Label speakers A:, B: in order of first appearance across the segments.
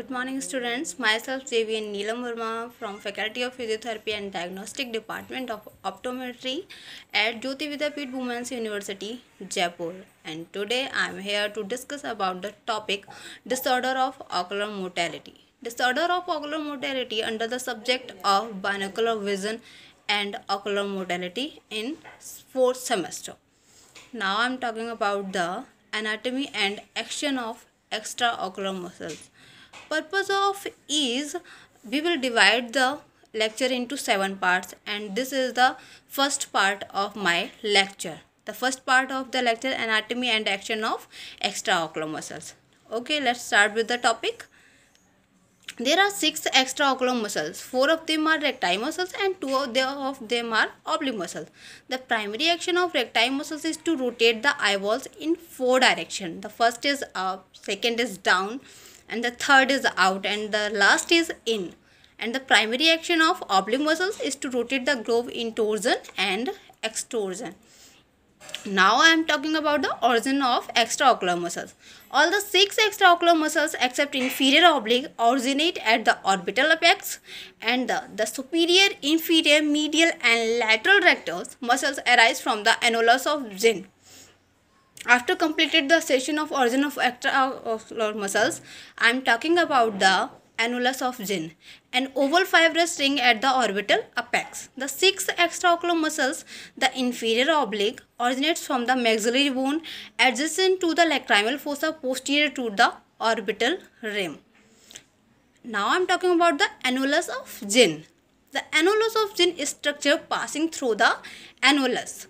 A: Good morning students. Myself JVN Neelam Verma from Faculty of Physiotherapy and Diagnostic Department of Optometry at Jayoti Vidyapeeth Women's University, Jaipur. And today I am here to discuss about the topic disorder of ocular motility. Disorder of ocular motility under the subject of binocular vision and ocular motility in fourth semester. Now I am talking about the anatomy and action of extraocular muscles purpose of is we will divide the lecture into seven parts and this is the first part of my lecture. The first part of the lecture anatomy and action of extraocular muscles okay let's start with the topic. There are six extraocular muscles four of them are recti muscles and two of them are oblique muscles. The primary action of recti muscles is to rotate the eyeballs in four direction. The first is up second is down and the third is out and the last is in. And the primary action of oblique muscles is to rotate the globe in torsion and extorsion. Now i am talking about the origin of extraocular muscles all the six extraocular muscles except inferior oblique originate at the orbital apex and the, the superior inferior medial and lateral rectus muscles arise from the annulus of Zinn after completed the session of origin of extraocular uh, muscles, I am talking about the annulus of Zinn, an oval fibrous ring at the orbital apex. The six extraocular muscles, the inferior oblique, originates from the maxillary bone adjacent to the lacrimal fossa posterior to the orbital rim. Now I am talking about the annulus of Zinn. The annulus of Zinn is structure passing through the annulus.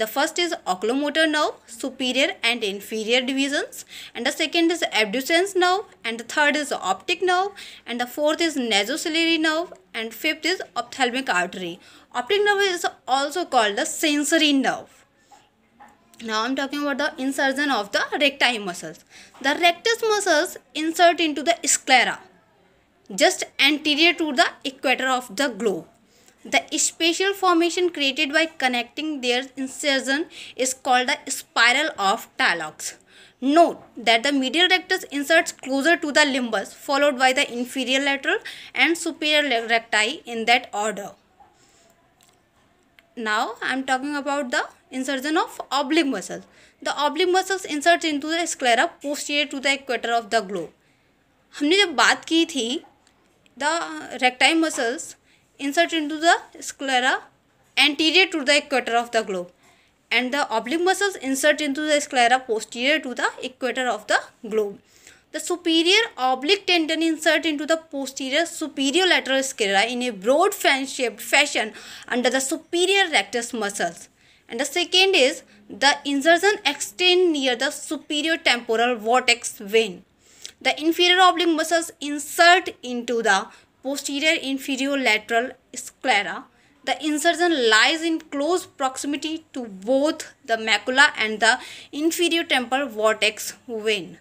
A: The first is oculomotor nerve, superior and inferior divisions. And the second is abducens nerve. And the third is optic nerve. And the fourth is nasociliary nerve. And fifth is ophthalmic artery. Optic nerve is also called the sensory nerve. Now I am talking about the insertion of the recti muscles. The rectus muscles insert into the sclera just anterior to the equator of the globe. The spatial formation created by connecting their insertion is called the spiral of Tillaux. Note that the medial rectus inserts closer to the limbus followed by the inferior lateral and superior recti in that order. Now I am talking about the insertion of oblique muscles. The oblique muscles inserts into the sclera posterior to the equator of the globe. हमने जब बात की थी the recti muscles insert into the sclera anterior to the equator of the globe and the oblique muscles insert into the sclera posterior to the equator of the globe. The superior oblique tendon insert into the posterior superior lateral sclera in a broad fan-shaped fashion under the superior rectus muscles. And the second is the insertion extend near the superior temporal vortex vein. The inferior oblique muscles insert into the posterior inferior lateral sclera. The insertion lies in close proximity to both the macula and the inferior temporal vortex vein.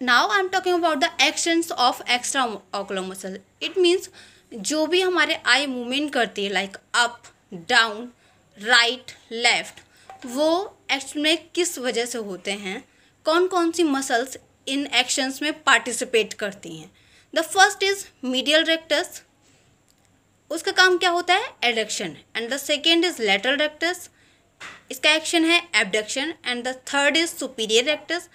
A: Now I am talking about the actions of extraocular muscle. It means जो भी हमारे आई movement करती है like up down right left वो action में किस वजह से होते हैं कौन कौन सी मसल्स इन एक्शंस में पार्टिसिपेट करती हैं the first is medial rectus उसका काम क्या होता है? Adduction and the second is lateral rectus इसका एक्शन है abduction and the third is superior rectus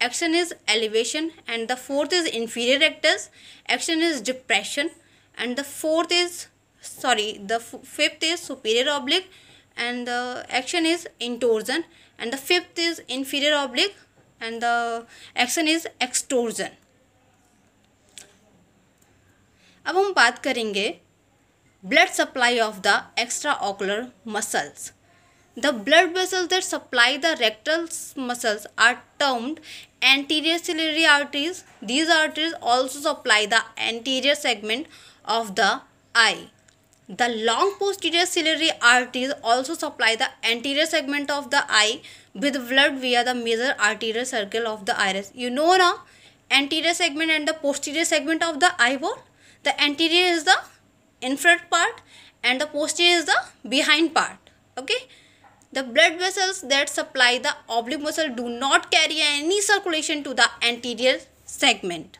A: action is elevation and the fourth is inferior rectus action is depression and the fourth is sorry the fifth is superior oblique and the action is intorsion. And the fifth is inferior oblique. And the action is extorsion. अब हम बात करेंगे blood supply of the extra ocular muscles the blood vessels that supply the rectal muscles are termed anterior ciliary arteries these arteries also supply the anterior segment of the eye the long posterior ciliary arteries also supply the anterior segment of the eye with blood we are the major arterial circle of the iris you know ना anterior segment and the posterior segment of the eye what the anterior is the in front part and the posterior is the behind part okay the blood vessels that supply the oblique muscle do not carry any circulation to the anterior segment.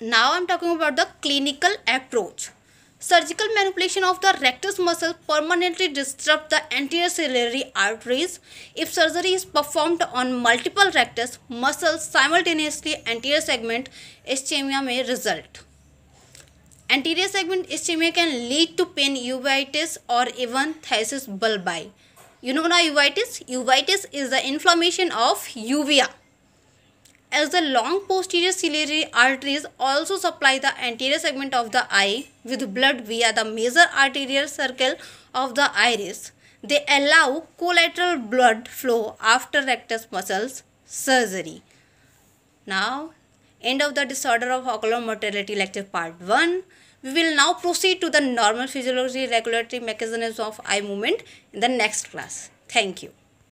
A: Now I'm talking about the clinical approach. Surgical manipulation of the rectus muscle permanently disrupt the anterior ciliary arteries. If surgery is performed on multiple rectus muscles simultaneously, anterior segment ischemia may result. Anterior segment ischemia can lead to pain, uveitis or even phthisis bulbi. You know now uveitis? Uveitis is the inflammation of uvea as the long posterior ciliary arteries also supply the anterior segment of the eye with blood via the major arterial circle of the iris. They allow collateral blood flow after rectus muscles surgery. Now, end of the disorder of ocular motility lecture part 1. We will now proceed to the normal physiology regulatory mechanisms of eye movement in the next class. Thank you.